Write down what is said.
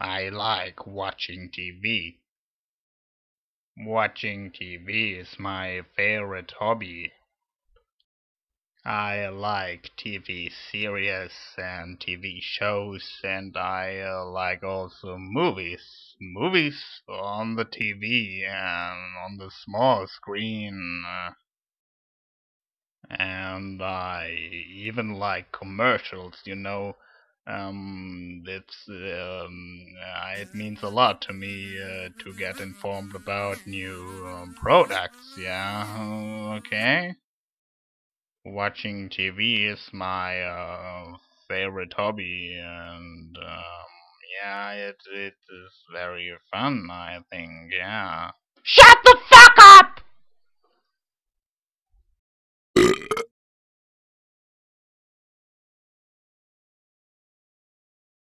I like watching TV. Watching TV is my favorite hobby. I like TV series and TV shows, and I uh, like also movies. Movies on the TV and on the small screen. And I even like commercials, you know. Um, it's um, uh, it means a lot to me uh, to get informed about new um, products. Yeah, okay. Watching TV is my uh, favorite hobby, and um, yeah, it it is very fun. I think. Yeah.